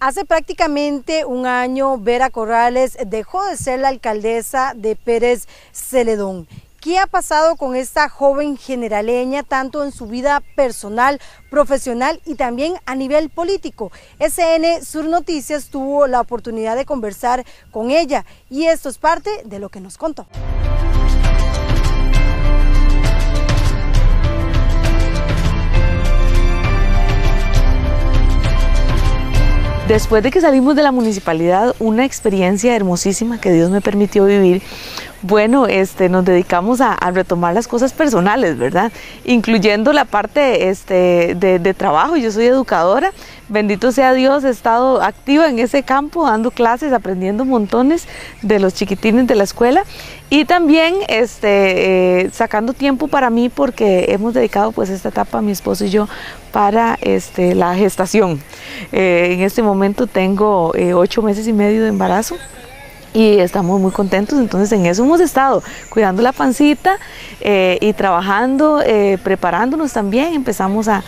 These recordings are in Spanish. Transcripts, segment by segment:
Hace prácticamente un año, Vera Corrales dejó de ser la alcaldesa de Pérez Celedón. ¿Qué ha pasado con esta joven generaleña, tanto en su vida personal, profesional y también a nivel político? SN Sur Noticias tuvo la oportunidad de conversar con ella y esto es parte de lo que nos contó. Después de que salimos de la municipalidad, una experiencia hermosísima que Dios me permitió vivir, bueno, este, nos dedicamos a, retomar las cosas personales, ¿verdad? Incluyendo la parte este, de, trabajo. Yo soy educadora, bendito sea Dios, he estado activa en ese campo, dando clases, aprendiendo montones de los chiquitines de la escuela y también este, eh, sacando tiempo para mí porque hemos dedicado pues esta etapa, mi esposo y yo, para este, la gestación. Eh, en este momento tengo eh, ocho meses y medio de embarazo y estamos muy contentos. Entonces en eso hemos estado cuidando la pancita eh, y trabajando, preparándonos también. Empezamos a,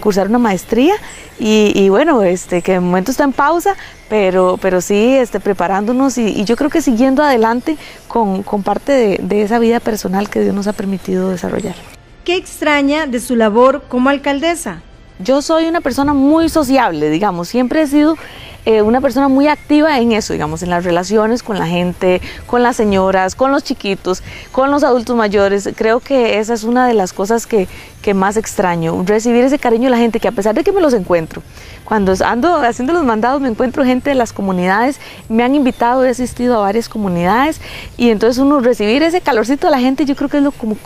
cursar una maestría y, bueno, este, que de momento está en pausa, pero, pero sí este, preparándonos y, yo creo que siguiendo adelante con, con parte de, de esa vida personal que Dios nos ha permitido desarrollar. ¿Qué extraña de su labor como alcaldesa? Yo soy una persona muy sociable, digamos, siempre he sido eh, una persona muy activa en eso, digamos, en las relaciones con la gente, con las señoras, con los chiquitos, con los adultos mayores. Creo que esa es una de las cosas que, que más extraño, recibir ese cariño de la gente, que a pesar de que me los encuentro, cuando ando haciendo los mandados me encuentro gente de las comunidades, me han invitado, he asistido a varias comunidades y entonces uno recibir ese calorcito de la gente, yo creo que es lo, como,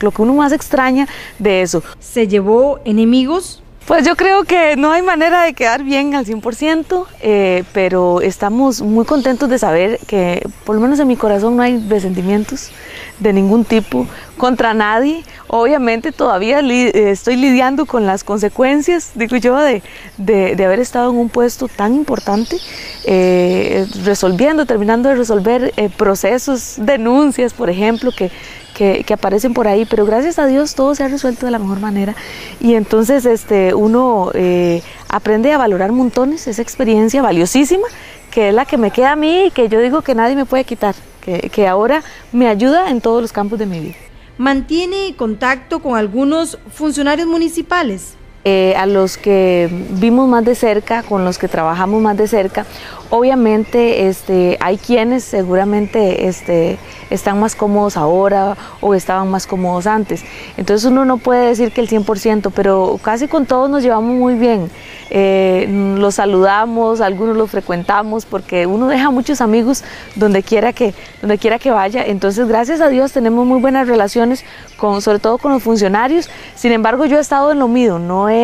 lo que uno más extraña de eso. ¿Se llevó enemigos? Pues yo creo que no hay manera de quedar bien al 100%, eh, pero estamos muy contentos de saber que por lo menos en mi corazón no hay resentimientos de ningún tipo contra nadie. Obviamente todavía eh, estoy lidiando con las consecuencias, digo yo, de, de, haber estado en un puesto tan importante, eh, resolviendo, terminando de resolver procesos, denuncias, por ejemplo, que, que, aparecen por ahí, pero gracias a Dios todo se ha resuelto de la mejor manera y entonces este, uno eh, aprende a valorar montones esa experiencia valiosísima que es la que me queda a mí y que yo digo que nadie me puede quitar, que, que ahora me ayuda en todos los campos de mi vida. ¿Mantiene contacto con algunos funcionarios municipales? Eh, a los que vimos más de cerca, con los que trabajamos más de cerca. Obviamente este, hay quienes seguramente este, están más cómodos ahora o estaban más cómodos antes. Entonces uno no puede decir que el 100%, pero casi con todos nos llevamos muy bien. Eh, los saludamos, algunos los frecuentamos porque uno deja muchos amigos donde quiera que, donde que vaya. Entonces gracias a Dios tenemos muy buenas relaciones, con, sobre todo con los funcionarios. Sin embargo yo he estado en lo mío, no he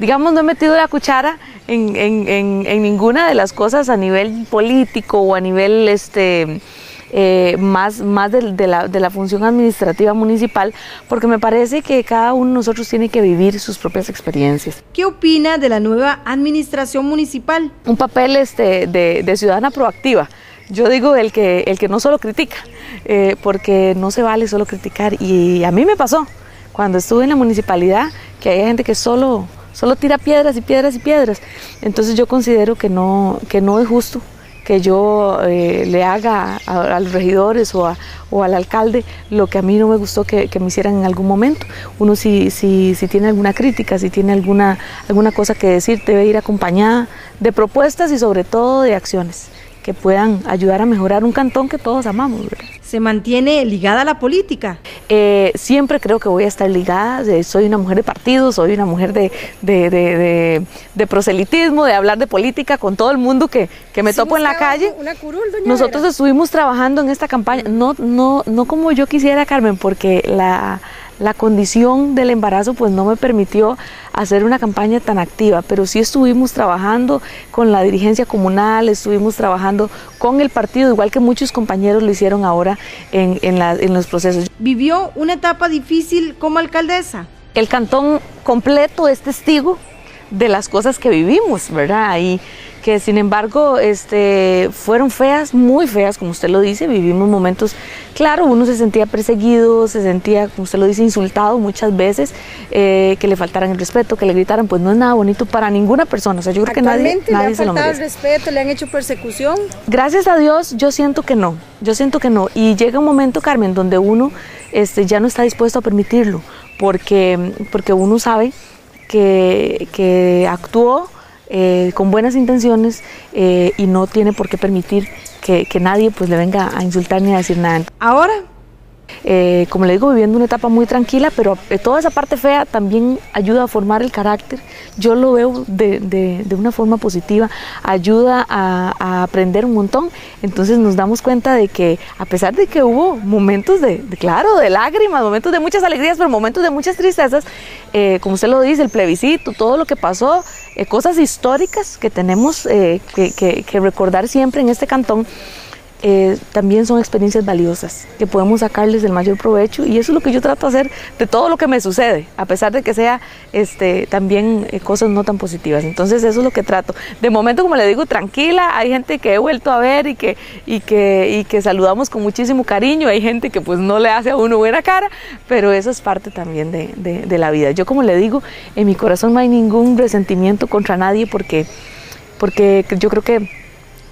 digamos, no he metido la cuchara en, en, ninguna de las cosas a nivel político o a nivel este, eh, más, más de, la, de, la, función administrativa municipal, porque me parece que cada uno de nosotros tiene que vivir sus propias experiencias. ¿Qué opina de la nueva administración municipal? Un papel este, de, ciudadana proactiva. Yo digo el que, el que no solo critica, eh, porque no se vale solo criticar. Y a mí me pasó cuando estuve en la municipalidad que hay gente que solo, solo tira piedras y piedras y piedras. Entonces yo considero que no, que no es justo que yo eh, le haga a, los regidores o, o, al alcalde lo que a mí no me gustó que, me hicieran en algún momento. Uno si, si, si tiene alguna crítica, si tiene alguna, alguna cosa que decir, debe ir acompañada de propuestas y sobre todo de acciones que puedan ayudar a mejorar un cantón que todos amamos. ¿Se mantiene ligada a la política? Eh, siempre creo que voy a estar ligada, soy una mujer de partido, soy una mujer de, de, proselitismo, de hablar de política con todo el mundo que, que me topo en la calle. Nosotros estuvimos trabajando en esta campaña, no, no, no como yo quisiera, Carmen, porque la la condición del embarazo pues no me permitió hacer una campaña tan activa, pero sí estuvimos trabajando con la dirigencia comunal, estuvimos trabajando con el partido, igual que muchos compañeros lo hicieron ahora en, en los procesos. ¿Vivió una etapa difícil como alcaldesa? El cantón completo es testigo de las cosas que vivimos, ¿verdad? Y que sin embargo este, fueron feas, muy feas, como usted lo dice, vivimos momentos, claro, uno se sentía perseguido, se sentía, como usted lo dice, insultado muchas veces, eh, que le faltaran el respeto, que le gritaran, pues no es nada bonito para ninguna persona, o sea, yo creo que nadie, nadie le se lo merece. el respeto, le han hecho persecución? Gracias a Dios, yo siento que no, yo siento que no, y llega un momento, Carmen, donde uno este, ya no está dispuesto a permitirlo, porque, porque uno sabe que, que actuó eh, con buenas intenciones eh, y no tiene por qué permitir que, que, nadie pues le venga a insultar ni a decir nada. Ahora eh, como le digo, viviendo una etapa muy tranquila, pero eh, toda esa parte fea también ayuda a formar el carácter. Yo lo veo de, de, de una forma positiva, ayuda a, a, aprender un montón. Entonces nos damos cuenta de que a pesar de que hubo momentos de, de claro, de lágrimas, momentos de muchas alegrías, pero momentos de muchas tristezas, eh, como usted lo dice, el plebiscito, todo lo que pasó, eh, cosas históricas que tenemos que, que, que recordar siempre en este cantón eh, también son experiencias valiosas que podemos sacarles el mayor provecho y eso es lo que yo trato de hacer de todo lo que me sucede, a pesar de que sea este, también eh, cosas no tan positivas. Entonces eso es lo que trato. De momento, como le digo, tranquila, hay gente que he vuelto a ver y que, y que, y que saludamos con muchísimo cariño, hay gente que pues no le hace a uno buena cara, pero eso es parte también de, de, de la vida. Yo como le digo, en mi corazón no hay ningún resentimiento contra nadie porque, porque yo creo que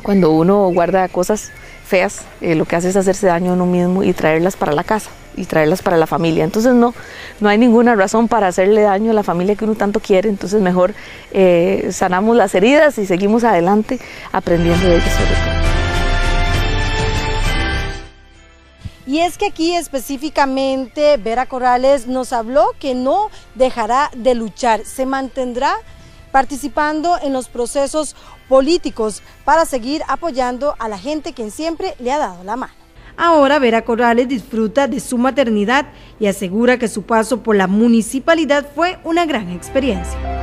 cuando uno guarda cosas feas, eh, lo que hace es hacerse daño a uno mismo y traerlas para la casa y traerlas para la familia. Entonces no, no hay ninguna razón para hacerle daño a la familia que uno tanto quiere, entonces mejor eh, sanamos las heridas y seguimos adelante aprendiendo de ellas. Y es que aquí específicamente Vera Corrales nos habló que no dejará de luchar, se mantendrá participando en los procesos políticos para seguir apoyando a la gente quien siempre le ha dado la mano. Ahora Vera Corrales disfruta de su maternidad y asegura que su paso por la municipalidad fue una gran experiencia.